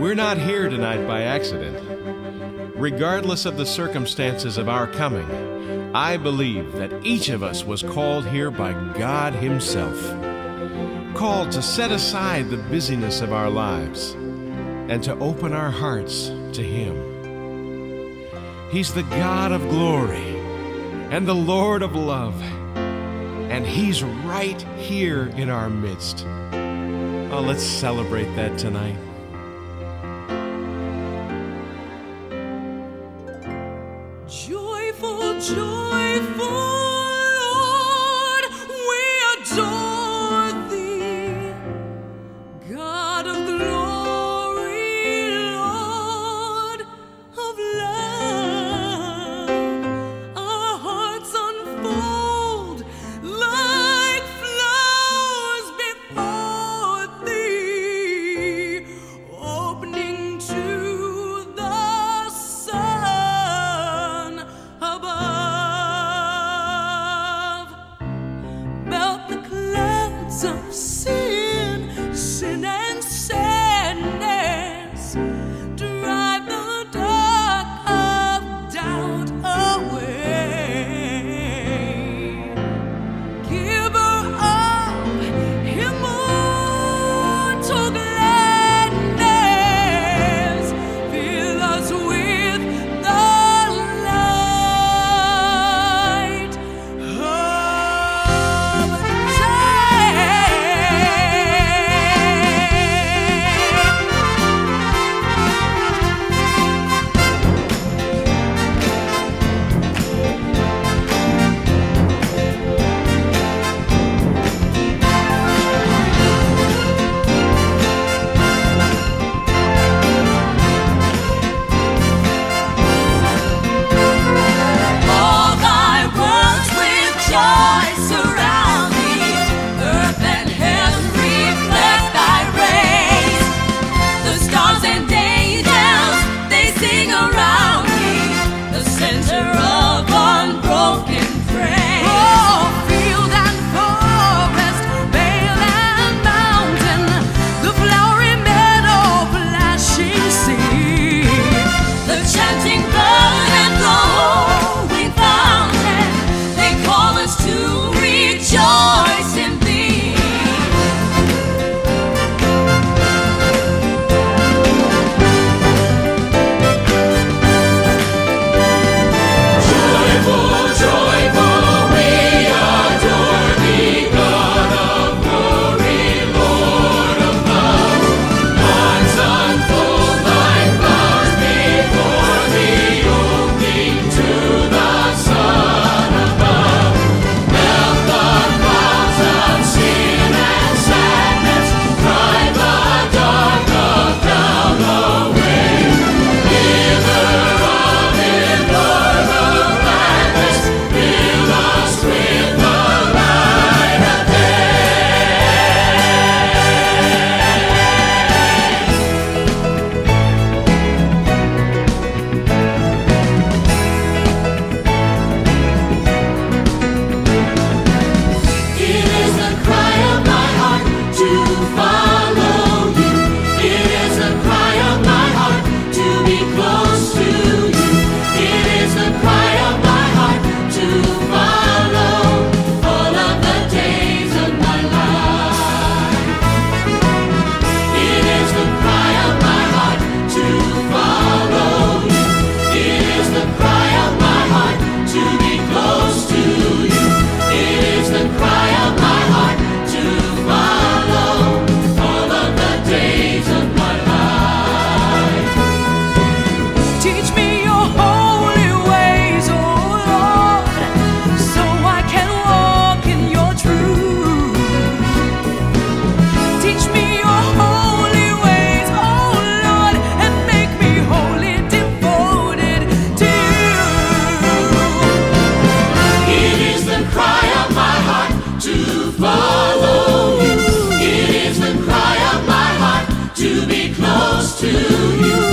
We're not here tonight by accident. Regardless of the circumstances of our coming, I believe that each of us was called here by God Himself. Called to set aside the busyness of our lives and to open our hearts to Him. He's the God of glory and the Lord of love, and He's right here in our midst. Oh, let's celebrate that tonight. Above. Melt to be close to you.